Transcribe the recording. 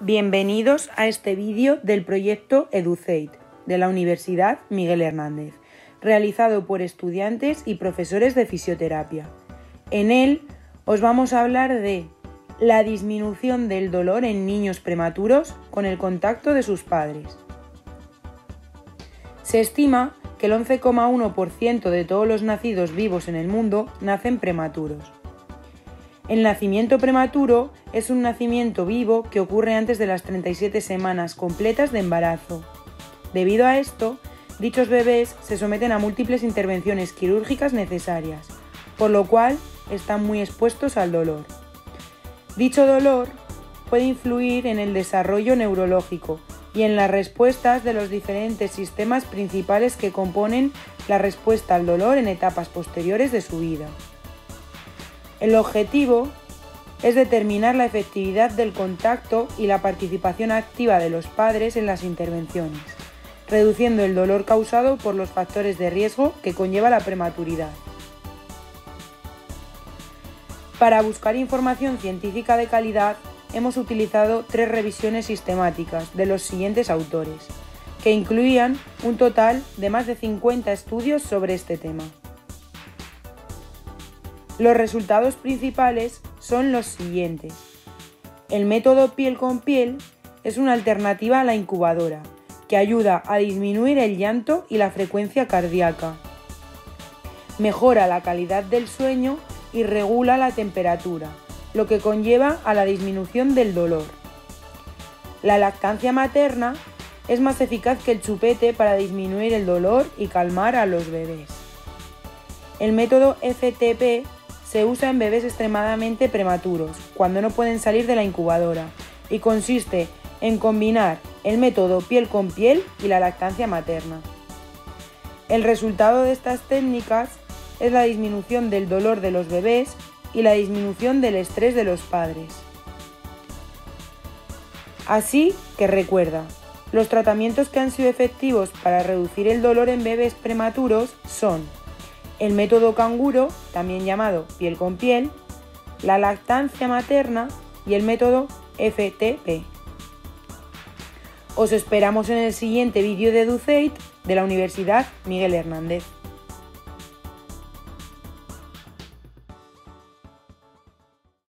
Bienvenidos a este vídeo del proyecto EduCate de la Universidad Miguel Hernández, realizado por estudiantes y profesores de fisioterapia. En él os vamos a hablar de la disminución del dolor en niños prematuros con el contacto de sus padres. Se estima que el 11,1% de todos los nacidos vivos en el mundo nacen prematuros. El nacimiento prematuro es un nacimiento vivo que ocurre antes de las 37 semanas completas de embarazo. Debido a esto, dichos bebés se someten a múltiples intervenciones quirúrgicas necesarias, por lo cual están muy expuestos al dolor. Dicho dolor puede influir en el desarrollo neurológico y en las respuestas de los diferentes sistemas principales que componen la respuesta al dolor en etapas posteriores de su vida. El objetivo es determinar la efectividad del contacto y la participación activa de los padres en las intervenciones, reduciendo el dolor causado por los factores de riesgo que conlleva la prematuridad. Para buscar información científica de calidad, hemos utilizado tres revisiones sistemáticas de los siguientes autores, que incluían un total de más de 50 estudios sobre este tema. Los resultados principales son los siguientes. El método piel con piel es una alternativa a la incubadora, que ayuda a disminuir el llanto y la frecuencia cardíaca. Mejora la calidad del sueño y regula la temperatura, lo que conlleva a la disminución del dolor. La lactancia materna es más eficaz que el chupete para disminuir el dolor y calmar a los bebés. El método FTP se usa en bebés extremadamente prematuros, cuando no pueden salir de la incubadora, y consiste en combinar el método piel con piel y la lactancia materna. El resultado de estas técnicas es la disminución del dolor de los bebés y la disminución del estrés de los padres. Así que recuerda, los tratamientos que han sido efectivos para reducir el dolor en bebés prematuros son el método canguro, también llamado piel con piel, la lactancia materna y el método FTP. Os esperamos en el siguiente vídeo de EduCate de la Universidad Miguel Hernández.